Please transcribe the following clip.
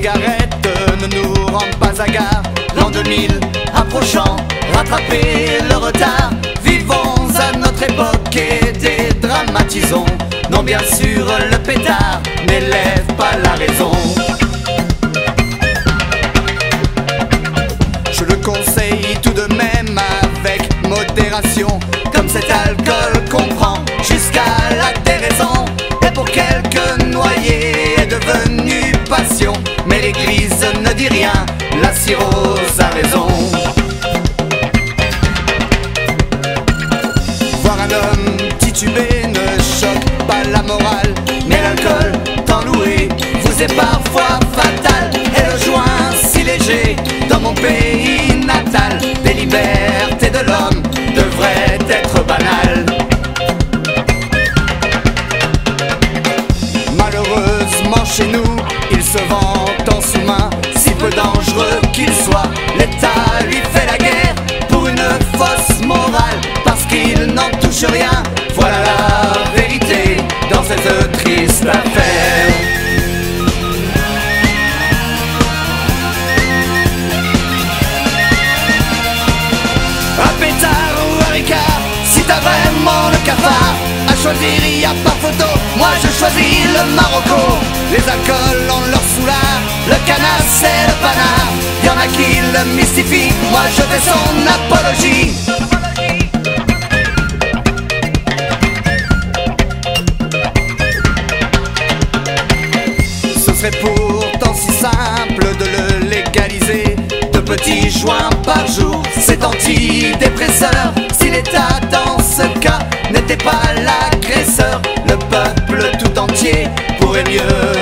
ne nous rend pas gare. L'an 2000 approchant, rattraper le retard. Vivons à notre époque et dédramatisons. Non, bien sûr, le pétard n'élève pas la raison. Je le conseille tout de même avec modération, comme cet alcool qu'on prend jusqu'à la déraison. Et pour quelques ne dit rien, la cirrhose a raison. Voir un homme titubé ne choque pas la morale, mais l'alcool, tant loué, vous est parfois fatal. Et le joint si léger dans mon pays natal, des libertés de l'homme devraient être banales. Malheureusement chez nous, il se vend parce qu'il n'en touche rien. Voilà la vérité dans cette triste affaire. Un pétard ou un ricard, si t'as vraiment le cafard À choisir y a pas photo, moi je choisis le Marocco Les alcools ont leur soulard, le canard c'est le panard Y'en a qui le mystifient, moi je fais son apologie serait pourtant si simple de le légaliser. De petits joints par jour, c'est antidépresseur. Si l'État dans ce cas n'était pas l'agresseur Le peuple tout entier pourrait mieux